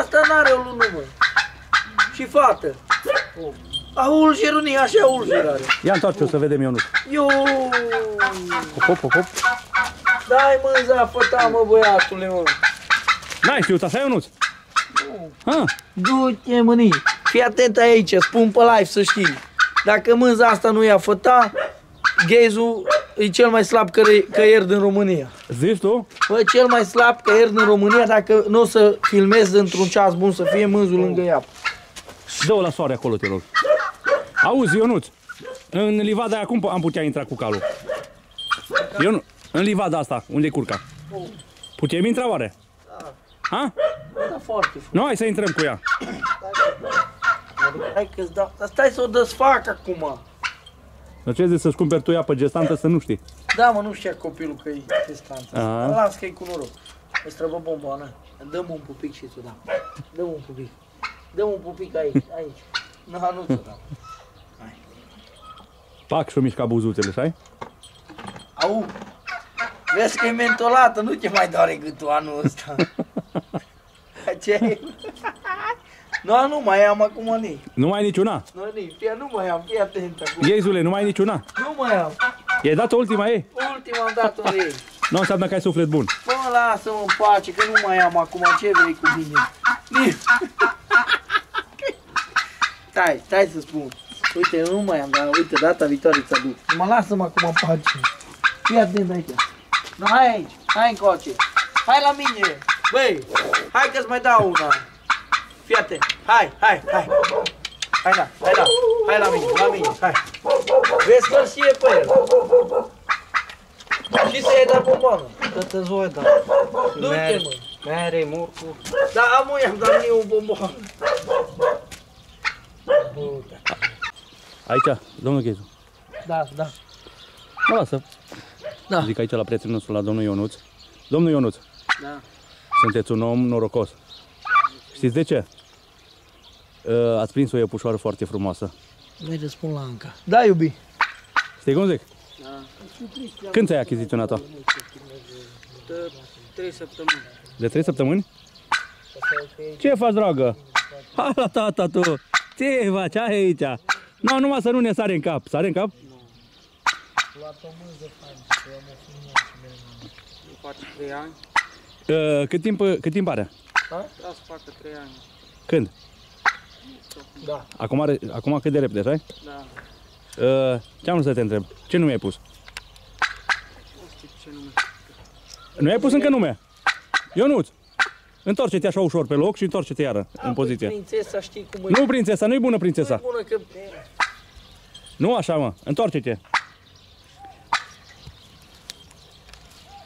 Asta n-are o lună, mă. Și fată. A ulgerul ni, așa ulger are. Ia întoarce-o să vedem Ionut. Eu... Hop, hop, hop, hop. Dai mă, zafă ta, mă, băiatule, mă. N-ai știut așa, Ionuț? Ha, Du-te, mâni. Fii atent aici, spun pe live să știi. Dacă mânza asta nu ia făta, ghezul e cel mai slab căre- căier din România. zici tu? Bă, cel mai slab căier din România, dacă nu o să filmezi într-un ceas bun, să fie mânzul lângă ea. Dă-o la soare acolo, te rog. Auzi, Ionuț, în livada aia cum am putea intra cu calul? Ionu, în livada asta, unde e curca? Putem intra oare? Ha? Da, foarte frumos. Nu, hai să intrăm cu ea. Hai că-ți dau. Dar stai să o desfac acum. Dar ce zici să-ți cumperi tu ea pe gestantă să nu știi? Da, mă, nu știa copilul că e distanță. Aha. Las că e cu noroc. Îți trebuie bomboană. Dăm un pupic și tu, da. Dăm un pupic. Dăm un pupic aici, aici. Nu, nu ți dau. Pac și-o mișca buzuțele, șai? Au! Vezi că e mentolată, nu te mai doare gâtul anul ăsta. Ce? Nu, nu mai am acum nici. Nu mai ai niciuna. Nu, nici. Fie, nu mai am, fii atent acum. Iezule, nu mai ai niciuna. Nu mai am. I-ai dat ultima ei? Ultima am dat-o de ei. Nu înseamnă că ai suflet bun. Bă, lasă-mă în pace, că nu mai am acum, ce vrei cu mine? Nici. Stai, stai să spun. Uite, nu mai am, dar uite, data viitoare ți aduc. Mă lasă-mă acum în pace. Fii atent aici. Nu, hai aici, hai încoace. Hai la mine. Băi, hai că-ți mai dau una. Fii atent. Hai, hai, hai. Hai da, hai da. Hai la mine, la mine, hai. Vezi că și e pe el. Și să-i dat bomboană. Că te zoi, da. Du-te, mă. Mere, murcu. Da, am i-am dat mie un bombon. Aici, domnul Ghezu. Da, da. Mă lasă. Da. Zic aici la prietenul nostru, la domnul Ionuț. Domnul Ionuț, Da. sunteți un om norocos. Știți de ce? Uh, Ați prins o iepușoară foarte frumoasă. Nu-i răspund la Anca. Da, iubi. Știi cum zic? Da. Când ți-ai achiziționat-o? De 3 săptămâni. De 3 săptămâni? Ce faci, dragă? Hai la tata tu! Ce faci? Hai aici! Nu, numai să nu ne sare în cap. Sare în cap? Nu face 3 ani. Uh, cât, timp, cât timp are? Da, să facă 3 ani. Când? Da. Acum, are, acum cât de repede, așa? Da. Uh, ce am vrut să te întreb? Ce nume ai pus? Nu știu ce nume. Nu ai pus încă nume? Ionuț, întoarce-te așa ușor pe loc și întoarce-te iară în poziție. Prințesa știi cum e. Nu, prințesa, nu-i bună Nu prințesa. e bună că... Nu așa, mă, întoarce-te.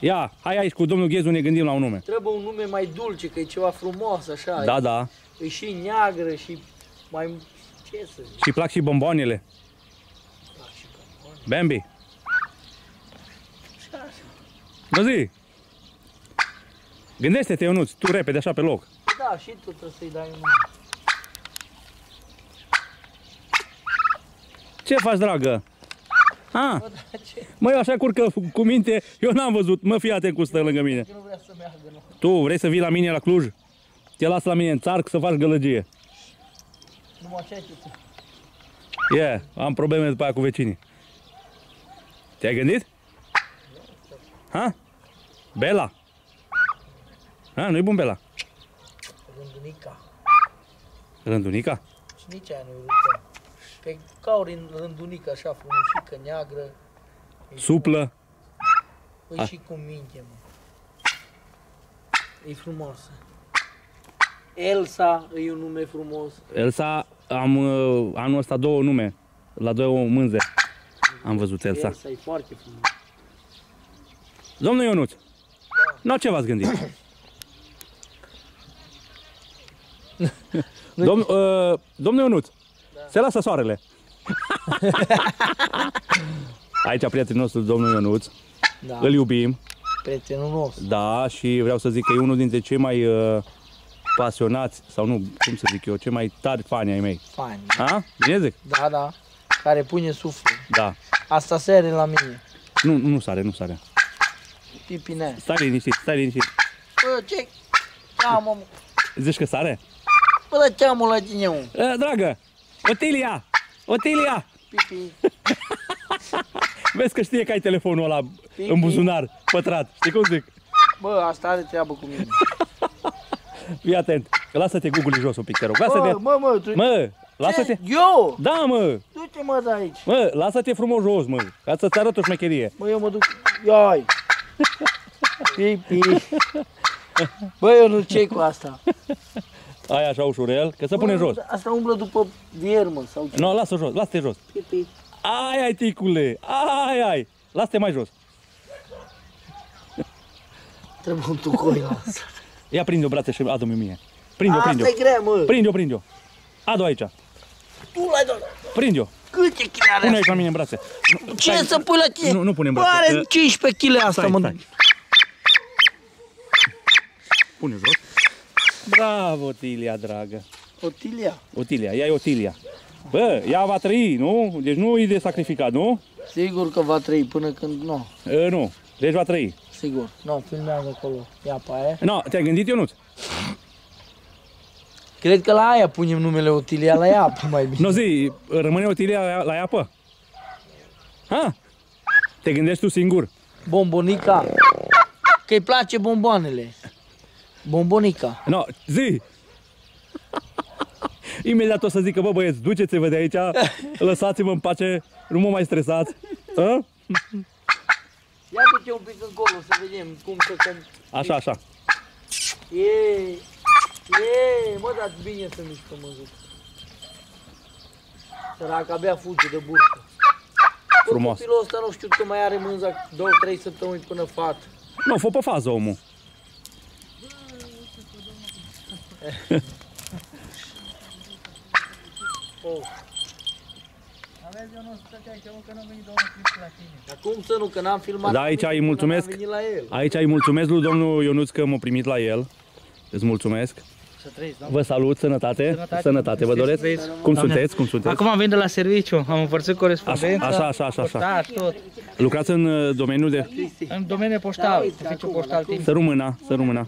Ia, hai aici cu domnul Ghezu ne gândim la un nume. Trebuie un nume mai dulce, că e ceva frumos, așa. Da, da. E și neagră și mai... Ce să zic? Și plac și bomboanele. Bambi. Mă zi. Gândește-te, Ionuț, tu repede, așa pe loc. Da, și tu trebuie să-i dai un nume. Ce faci, dragă? A, Bă, da, ce? mă, eu așa curcă cu minte, eu n-am văzut, mă, fii atent cum stă lângă mine. Că nu vrea să meargă, nu. Tu vrei să vii la mine la Cluj? Te las la mine în țarc să faci gălăgie. Numai așa știi tu. E, yeah, am probleme după aia cu vecinii. Te-ai gândit? Ha? Bela? Ha, nu-i bun Bela? Rândunica. Rândunica? Și nici aia nu e urâtă. Pe cauri în rândunică așa frumușică, neagră. E Suplă? Păi și cu minte, mă. E frumoasă. Elsa e un nume frumos. Elsa, am uh, anul ăsta două nume. La două mânze. Am văzut Elsa. Elsa e foarte frumos. Domnul Ionuț, nu ce v-ați gândit? Dom, uh, domnul Ionuț, se lasă soarele. Aici prietenul nostru, domnul Ionuț, Da, îl iubim, prietenul nostru. da, și vreau să zic că e unul dintre cei mai uh, pasionați, sau nu, cum să zic eu, cei mai tari fani ai mei. Fani. Ha? Bine zic? Da, da. Care pune suflet. Da. Asta sere la mine. Nu, nu sare, nu sare. Pipinea. Stai liniștit, stai liniștit. Bă, ce? Da, mă. Zici că sare? Bă, dar cheamă la tine, mă. Uh, dragă, Otilia! Otilia! Pipi. Vezi că știe că ai telefonul ăla Pipi. în buzunar, pătrat. Știi cum zic? Bă, asta are treabă cu mine. Fii atent. Lasă-te Google jos un pic, te rog. Bă, Lasă-te. mă, mă, tu... Mă, lasă-te. Ce? Eu? Da, mă. Du-te, mă, de aici. Mă, lasă-te frumos jos, mă. Ca să-ți arăt o șmecherie. Bă, eu mă duc... Iai. Pipi. Bă, eu nu ce cu asta. Ai așa ușurel, că să pune Bă, jos. Asta umblă după viermă sau ce. Nu, lasă jos, lasă-te jos. Pipi. Ai, ai, ticule. Ai, ai. Lasă-te mai jos. Trebuie un tucoi la asta. Ia prinde-o brațe și adu-mi mie. Prinde-o, Asta prinde-o. e grea, mă. Prinde-o, prinde-o. Adu aici. Tu l-ai dat. Prinde-o. Câte kg are Pune aici asta? la mine în brațe. Nu, Ce stai. să pui la tine? Nu, nu punem Bă, brațe. are 15 kg asta, Stai, mă. stai. Pune jos. Bravo, Otilia, dragă. Otilia. Otilia, ia Otilia. Bă, ea va trăi, nu? Deci nu e de sacrificat, nu? Sigur că va trăi până când... Nu, E, nu. Deci va trăi. sigur. Nu, filmează acolo. Ia pe aia. No, te-ai gândit, Ionuț? Cred că la aia punem numele Otilia, la ea mai bine. Nu zi, rămâne Otilia la, la apă? Ha? Te gândești tu singur? Bombonica. Că îi place bomboanele. Bombonica. No, zi! Imediat o să zică, bă băieți, duceți-vă de aici, lăsați-mă în pace, nu mă mai stresați. A? Ia du-te un pic încolo să vedem cum să... Com... Așa, așa. E, e, mă, dar bine să mișcă mânzul. Sărac, abia fuge de burtă. Frumos. Copilul ăsta nu știu că mai are mânza 2-3 săptămâni până fat. Nu, fă pe fază omul. Oh. Dar cum să nu, că n-am filmat Da, aici nimic îi până mulțumesc. n-am venit la el. Aici îi mulțumesc lui domnul Ionuț că m-a primit la el. Îți mulțumesc. Să trăiți, da? Vă salut, sănătate. Sănătate. Sănătate, vă Știți, doresc. trăiți. Cum Doamne. sunteți? Cum sunteți? Acum am venit de la serviciu, am împărțit corespondența. Așa, așa, așa, așa. Da, și tot. Lucrați în uh, domeniul de... În domeniul poștal, oficiu poștal timp. Să rămână, să rămână.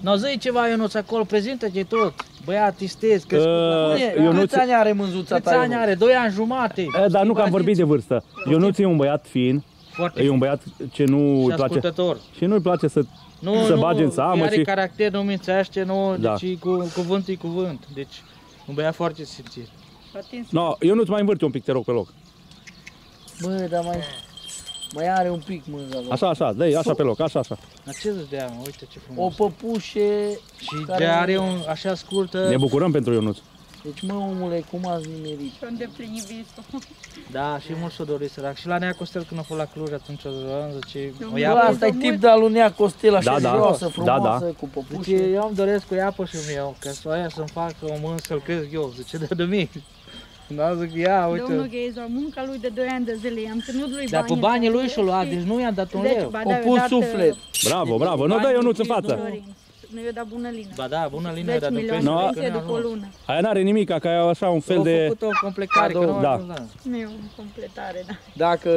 Nu zi ceva, Ionuț, acolo, prezintă-te tot. Băiat, istez, crescut. Uh, la- Bine, Ionuț- Câți ani are mânzuța Câți ta? ani Ionuț? are? 2 ani jumate. E, dar nu că am vorbit de vârstă. Ionuț e un băiat fin, Foarte e un băiat ce nu și îi place ascultător. și nu îi place să Nu, să nu, bage în seamă are și- caracter, nu mințește, nu, Da. deci cu, cuvânt e cuvânt. Deci, un băiat foarte simțit. No, Ionuț mai învârte un pic, te rog, pe loc. Bă, dar mai... Mai are un pic mânza. bă. Așa, așa, dă așa pe loc, așa, așa. Dar ce să dea, mă? uite ce O frumos. păpușe... și care- de are un așa scurtă. Ne bucurăm pentru Ionuț. Deci, mă, omule, cum ați nimerit? Și-o îndeplini visul. Da, și mult s-o dori sărac. Și la Nea Costel când a fost la Cluj atunci o doream, zice, o Bă, ia asta e tip de alunea costel, așa Da, da. joasă, Da, frumoasă, da. cu Zice, păpușe. eu îmi doresc o iapă și mi iau, ca să aia să-mi facă o mână să-l cresc eu. Zice, de de mie. Da, zic, ia, Domnul uite. Gheza, munca lui de 2 ani de zile, i-am ținut lui Dar pe banii. banii lui dar și-o luat, știi? deci nu i-am dat un Deci, leu. ba O da, pus i-a dat, suflet. Bravo, bravo. Nu dă Ionuț în față. Florin. Nu i-a dat bună lină. Ba da, bună linie, 10 dar milioane No. no. pensie după o lună. Aia n-are nimic, ca e așa un fel Au de... făcut o completare, că Cadou. nu Da. a da. Nu e o completare, da. Dacă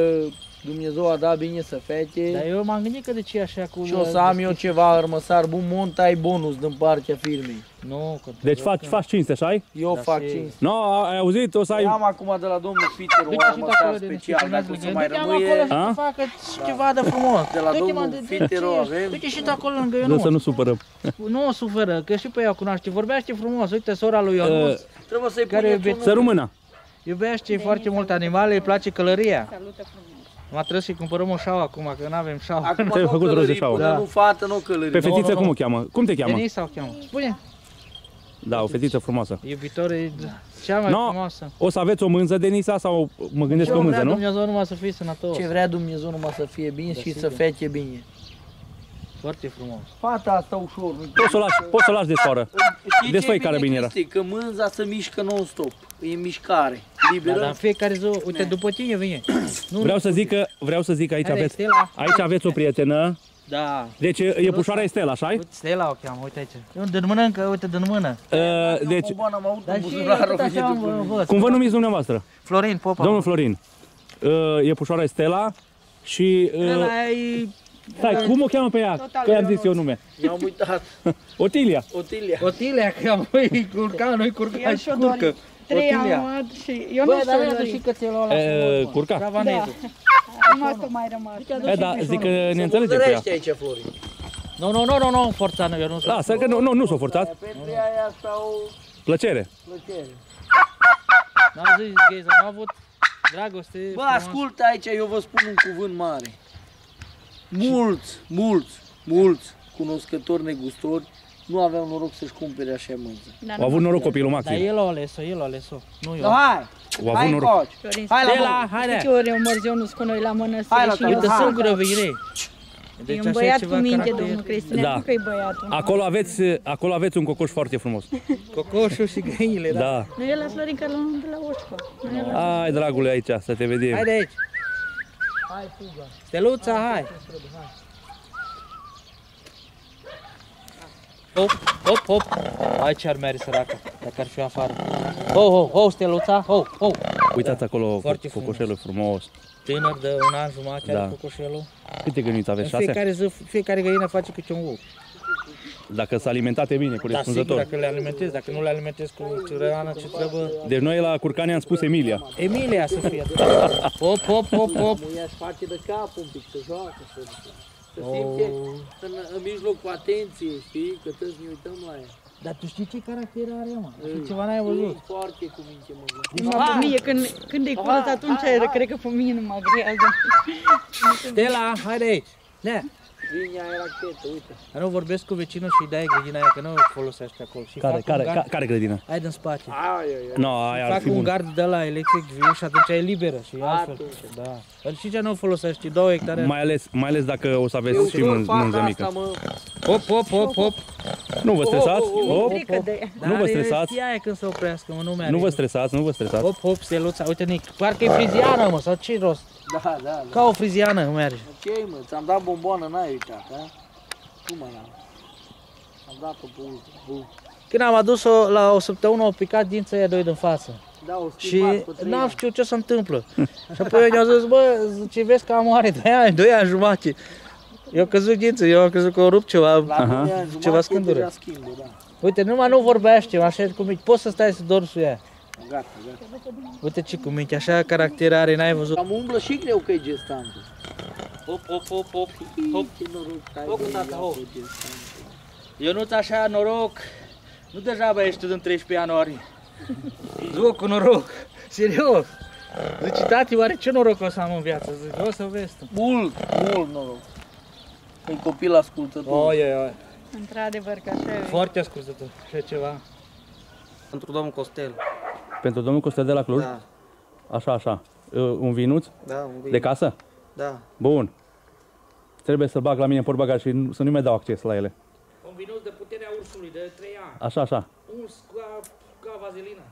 Dumnezeu a dat bine să Dar fete eu m-am gândit că de ce e așa cu... și o să am eu ceva armăsar bun, montai bonus din partea firmei. Nu, că Deci faci, faci cinste, așa ai? Eu Da, fac și- cinci. No, ai auzit? O să ai... Am acum de la domnul Peter un Duce și armăsar acolo de special, dacă o să mai acolo rămâie. să A? te facă ceva de frumos. De la Duce-mă domnul de- de Fitero ce ești? avem. Duce și tu acolo lângă Dă Ionuț. să nu supărăm. Nu suferă, că și pe ea o cunoaște. Vorbește frumos. Uite, sora lui Ionuț. Uh, Trebuie să-i Care puneți iubiți? un Să rămână. Iubește foarte mult animale, îi place călăria. Salută frumos. Mă trebuie să-i cumpărăm o șaua acum, că nu avem șaua. Acum Ți-ai nu făcut rost de călării, șaua. până Da. nu fată, nu călării. Pe fetiță nu, cum nu. o cheamă? Cum te cheamă? Denisa o cheamă. Spune, Da, o fetiță frumoasă. iubitor e cea mai No. frumoasă. O să aveți o mânză, Denisa, sau mă gândesc pe Eu mânză, vrea nu? Dumnezeu numai să fii sănătos. Ce vrea Dumnezeu numai să fie bine și să sigur. fete bine. Foarte frumos. Fata asta ușor. nu- Poți să o lași, poți să o lași de sfoară. Știi Desfăi ce e bine, carabiniera. Cristi? Că mânza se mișcă non-stop. E în mișcare. Da, Liberă. dar în fiecare zi, uite, după tine vine. Nu, Vreau să zic că, vreau să zic că aici Care e aveți, Stella? aici aveți o prietenă. Da. Deci e pușoara Estela, așa Uite, Stella o cheamă, uite aici. Eu din mână încă, uite, din mână. Deci, O bană am avut Dar în și buzunar, tot o așa venit am după mine. văd. cum vă numiți dumneavoastră? Florin Popa. Domnul Florin. E pușoara Estela și... Ăla e Stai, cum o cheamă pe ea? Total Că i-am zis Ionuț. eu nume. I-am uitat. Otilia. Otilia. Otilia, că am noi curcan, noi curcan El și și-o curcă. Dorit. Trei am Otilia. luat și eu Bă, nu dar știu iată și și cățelul ăla E, frumos, mă. curca? Cavanezul. Nu asta mai rămas. E, da, zic că ne înțelegem cu ea. Zărește aici, Florin. Nu, nu, nu, nu, nu, forța, nu, eu nu sunt. Lasă că nu, nu, nu s-a forțat. Pentru ea e asta o Plăcere. plăcere. N-am zis, Gheza, n-am avut dragoste. Bă, frumoasă. ascultă aici, eu vă spun un cuvânt mare. Mulți, mulți, mulți cunoscători negustori nu aveau noroc să-și cumpere așa mânză. Dar Au avut noroc copilul Dar Maxim. el a ales-o, el a ales-o, nu eu. No, hai! Au avut Hai noroc. încoace! Florin, Hai la De mână! la, haide. ce ori eu mărzi eu nu cu noi la Hai mănăstire la și tine, eu Uite, hai. singură vine. E un așa băiat ceva cu minte, caracter. domnul Cristina, Da. nu că e băiatul. Acolo aveți, acolo aveți un cocoș foarte frumos. Cocoșul și găinile, da. Da. Nu e la Florin că l-am de la Oșco. Nu e la... Ai, dragule, aici, să te vedem. Haide aici. Hai, Fuga. Steluța, hai. Hop, hop, hop. Aici ar merge săraca, dacă ar fi afară. Ho, ho, ho, Steluța, ho, ho. Uitați acolo Foarte co- cocoșelul frumos. Tânăr de un an jumătate Da. are cocoșelul. Câte găiniți În aveți? Șase? fiecare zi, fiecare găină face câte un ou. Dacă s-a alimentate bine, Da, sigur, corespunzător. dacă le alimentezi, dacă nu le alimentezi cu țărăană ce trebuie. Deci noi la Curcani am spus Emilia. Emilia să fie. Hop, hop, hop, hop. Ea își face de cap un pic, să joacă, să, să Oh. simte în, în mijloc cu atenție, știi? Că trebuie să ne uităm la ea. Dar tu știi ce caracter are, mă? Și ceva n-ai văzut. E foarte cu minte, mă. Numai pe mine, când, când e curăț, atunci cred că pe mine nu mă agrează. Stella, haide aici. Ne. Vine aia rachetă, uite. Dar nu vorbesc cu vecinul și îi dai grădina aia, că nu o folosește acolo. Și Care, fac care, un ca, gard, care grădină? Hai din spate. Ai, ai, ai. No, aia ar fac fi un bun. gard de la electric viu și atunci e liberă și altfel. Atunci. Da. Dar și ce nu folosești? Două hectare. Mai ales, mai ales dacă o să Eu aveți și ușor mân- fac mânză asta, mică. mă. Hop, hop, hop, hop. Nu vă stresați. Hop, Frică de ea. Nu vă Dar e stresați. Știa aia când să oprească, mă, nu mi nu vă stresați, nu vă stresați. Hop, hop, steluța. Uite, Nic, parcă e friziană, mă, sau ce rost? Da, da, da. Ca o friziană merge. Ok, mă, ți-am dat bomboană, n-ai uitat, ha? Cum mă n-am? Am dat-o pe ultimul. Când am adus-o la o săptămână, au picat dinții aia doi din față. Da, o Și schimbat pe trei n-am ani. știut ce se întâmplă. și apoi ne-au zis, bă, ce vezi că am oare 2 ani, 2 ani jumate. Eu căzut dinții, eu am crezut că o rup ceva. La Aha. doi ani jumate Ceva scândură. deja schimbă, da. Uite, numai nu vorbește, așa cum e. Poți să stai să dormi cu ea. Gata, gata. Uite ce cum e, așa caracter are, n-ai văzut. Cam umblă și greu că e gestantul. Hop, hop, hop, hop, hop. Ce noroc că ai Hop, de tata, ea hop. pe gestantul. Eu nu-ți așa noroc. Nu degeaba ești tu din 13 ianuarie. Zic cu noroc. Serios. Zice, tati, oare ce noroc o să am în viață? Zic, o să vezi tu. Mult, mult noroc. E copil ascultător. Oi, oi, oi. Într-adevăr că așa e. Foarte ascultător. Așa ceva. Pentru domnul Costel. Pentru domnul Costel de la Cluj? Da, Așa, așa. Uh, Un vinuț da, un vin. de casă? Da. Bun. Trebuie să bag la mine în portbagaj și nu- să nu mi dau acces la ele. Un vinuț de puterea ursului de 3 ani. Așa, așa. Urs ca, ca vazelina.